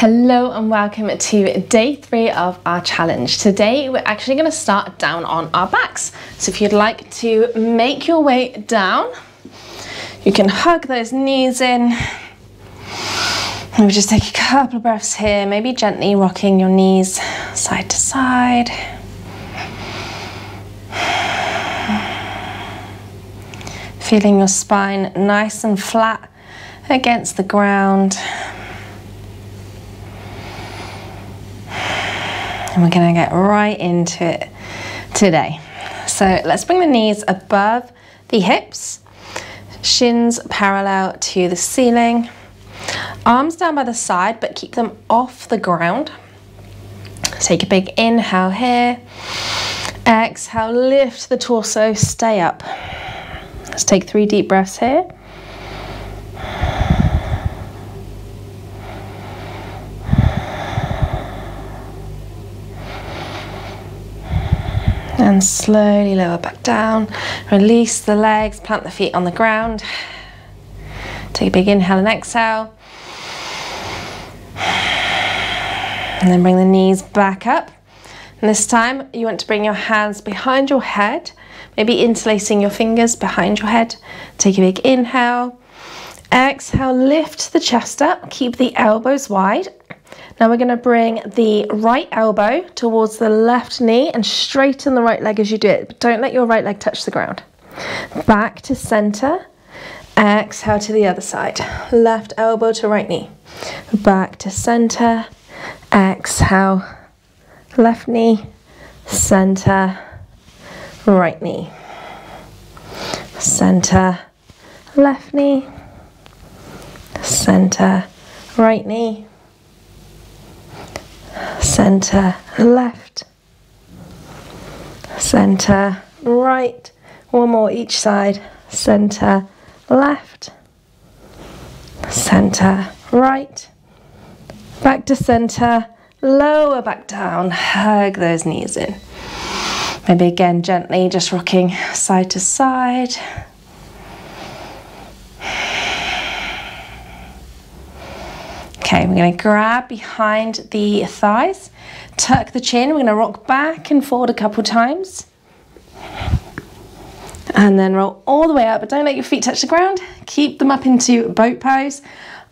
Hello and welcome to day three of our challenge. Today we're actually going to start down on our backs. So if you'd like to make your way down, you can hug those knees in. And we just take a couple of breaths here, maybe gently rocking your knees side to side. Feeling your spine nice and flat against the ground. And we're going to get right into it today. So let's bring the knees above the hips, shins parallel to the ceiling, arms down by the side but keep them off the ground. Take a big inhale here, exhale, lift the torso, stay up. Let's take three deep breaths here. And slowly lower back down. Release the legs, plant the feet on the ground. Take a big inhale and exhale. And then bring the knees back up. And this time you want to bring your hands behind your head, maybe interlacing your fingers behind your head. Take a big inhale. Exhale, lift the chest up, keep the elbows wide. Now we're going to bring the right elbow towards the left knee and straighten the right leg as you do it. But don't let your right leg touch the ground. Back to center. Exhale to the other side. Left elbow to right knee. Back to center. Exhale. Left knee. Center. Right knee. Center. Left knee. Center. Right knee center left, center right, one more each side, center left, center right, back to center, lower back down, hug those knees in. Maybe again gently just rocking side to side. Okay, we're going to grab behind the thighs, tuck the chin. We're to rock back and forward a couple times. And then roll all the way up, but don't let your feet touch the ground. Keep them up into boat pose.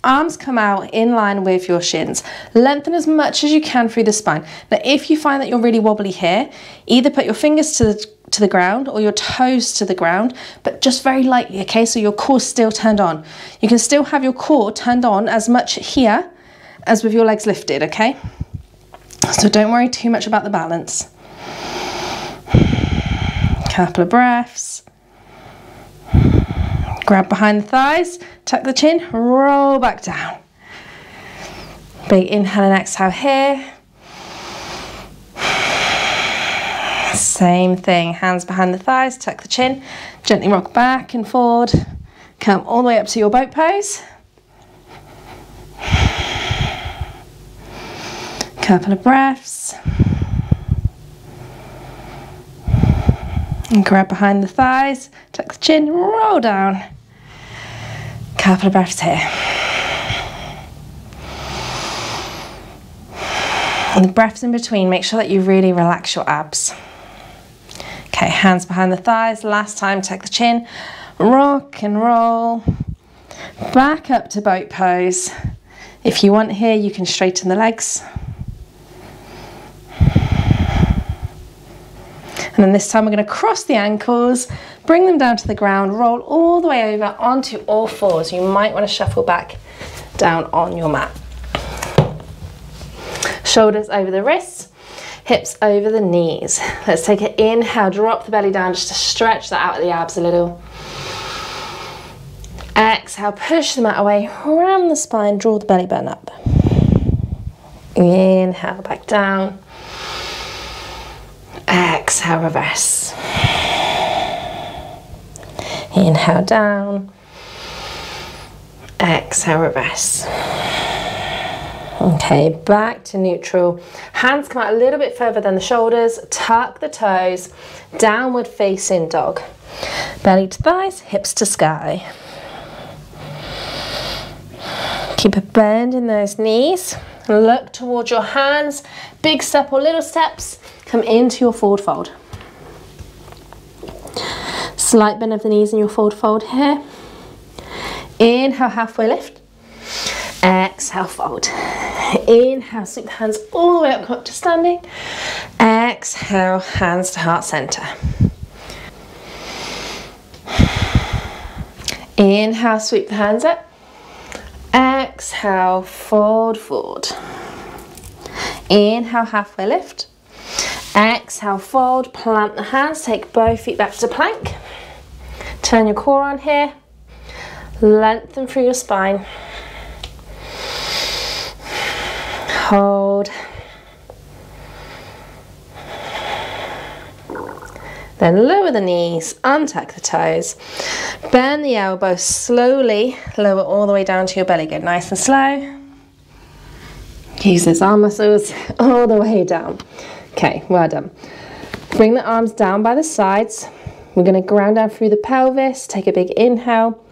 Arms come out in line with your shins. Lengthen as much as you can through the spine. Now, if you find that you're really wobbly here, either put your fingers to the, to the ground or your toes to the ground, but just very lightly, okay? So your core still turned on. You can still have your core turned on as much here as with your legs lifted, okay? So don't worry too much about the balance. Couple of breaths. Grab behind the thighs, tuck the chin, roll back down. Big inhale and exhale here. Same thing, hands behind the thighs, tuck the chin, gently rock back and forward. Come all the way up to your boat pose. Couple of breaths. And grab behind the thighs, tuck the chin, roll down. Couple of breaths here. And the breaths in between, make sure that you really relax your abs. Okay, hands behind the thighs. Last time, take the chin, rock and roll. Back up to boat pose. If you want here, you can straighten the legs. And then this time we're going to cross the ankles, bring them down to the ground, roll all the way over onto all fours. You might want to shuffle back down on your mat. Shoulders over the wrists, hips over the knees. Let's take an inhale, drop the belly down just to stretch that out of the abs a little. Exhale, push the mat away, round the spine, draw the belly button up. Inhale, back down. Exhale, reverse. Inhale down. Exhale, reverse. Okay, back to neutral. Hands come out a little bit further than the shoulders. Tuck the toes. Downward facing dog. Belly to thighs, hips to sky. Keep a bend in those knees. Look towards your hands. Big step or little steps. Come into your forward fold. Slight bend of the knees in your forward fold here. Inhale, halfway lift. Exhale, fold. Inhale, sweep the hands all the way up, up to standing. Exhale, hands to heart center. Inhale, sweep the hands up. Exhale, fold forward. Inhale, halfway lift. Exhale, fold, plant the hands, take both feet back to plank. Turn your core on here. Lengthen through your spine. Hold. Then lower the knees, untuck the toes, bend the elbows slowly, lower all the way down to your belly. Go nice and slow. Use those arm muscles all the way down. Okay, well done. Bring the arms down by the sides. We're going to ground down through the pelvis. Take a big inhale.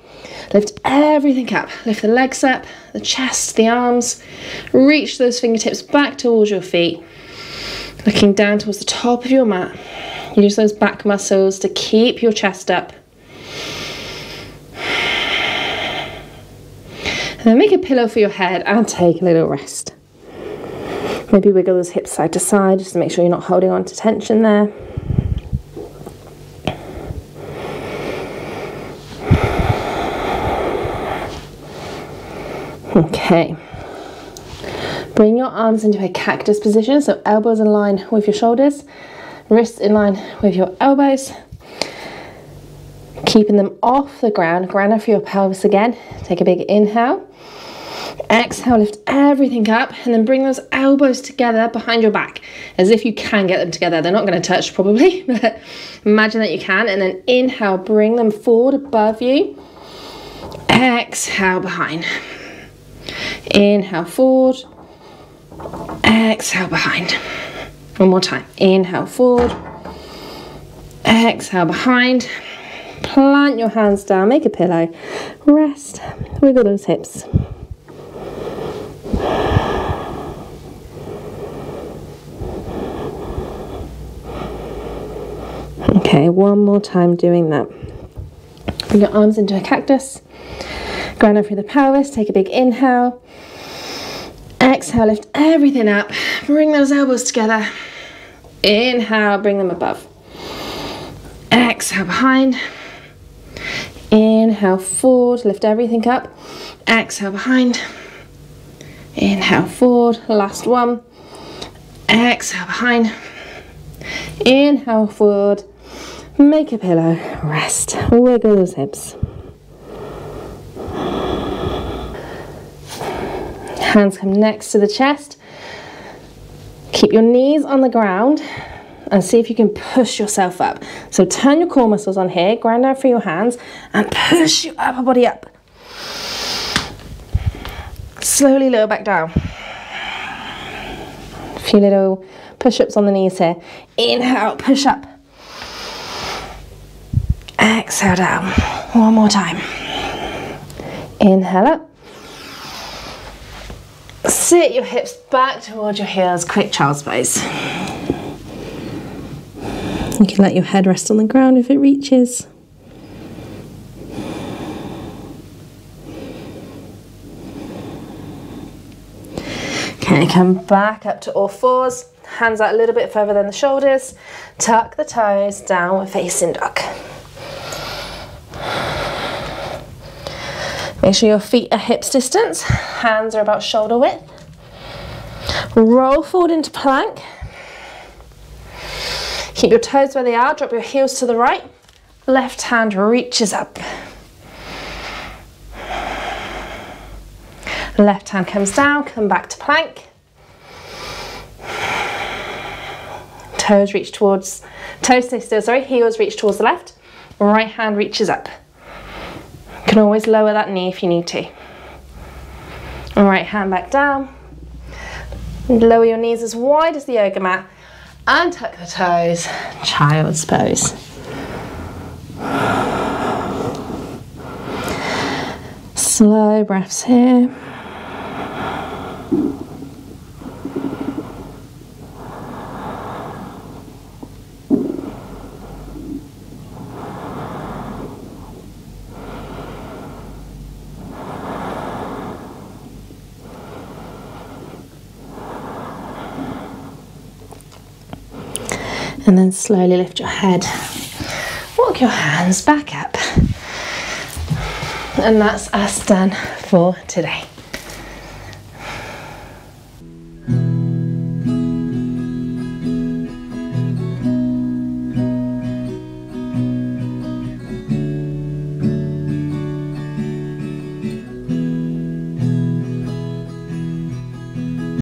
Lift everything up. Lift the legs up, the chest, the arms. Reach those fingertips back towards your feet. Looking down towards the top of your mat. Use those back muscles to keep your chest up. And then make a pillow for your head and take a little rest. Maybe wiggle those hips side to side just to make sure you're not holding on to tension there. Okay. Bring your arms into a cactus position, so elbows in line with your shoulders, wrists in line with your elbows. Keeping them off the ground, ground for your pelvis again. Take a big inhale. Exhale, lift everything up and then bring those elbows together behind your back as if you can get them together. They're not going to touch probably, but imagine that you can. And then inhale, bring them forward above you. Exhale, behind. Inhale, forward. Exhale, behind. One more time. Inhale, forward. Exhale, behind. Plant your hands down, make a pillow. Rest, wiggle those hips. Okay, one more time doing that. Bring your arms into a cactus. Ground over through the pelvis. Take a big inhale. Exhale, lift everything up. Bring those elbows together. Inhale, bring them above. Exhale, behind. Inhale, forward. Lift everything up. Exhale, behind. Inhale, forward. Last one. Exhale, behind. Inhale, forward. Make a pillow, rest, wiggle those hips. Hands come next to the chest. Keep your knees on the ground and see if you can push yourself up. So turn your core muscles on here, ground down through your hands and push your upper body up. Slowly lower back down. A few little push-ups on the knees here. Inhale, push up. Exhale down. One more time. Inhale up. Sit your hips back towards your heels, quick child's pose. You can let your head rest on the ground if it reaches. Okay, come back up to all fours. Hands out a little bit further than the shoulders. Tuck the toes, downward facing dog. Make sure your feet are hips distance, hands are about shoulder width. Roll forward into plank. Keep your toes where they are, drop your heels to the right. Left hand reaches up. Left hand comes down, come back to plank. Toes reach towards, toes stay still, sorry, heels reach towards the left. Right hand reaches up You can always lower that knee if you need to. Right, hand back down. Lower your knees as wide as the yoga mat and tuck the toes, child's pose. Slow breaths here. And then slowly lift your head. Walk your hands back up. And that's us done for today.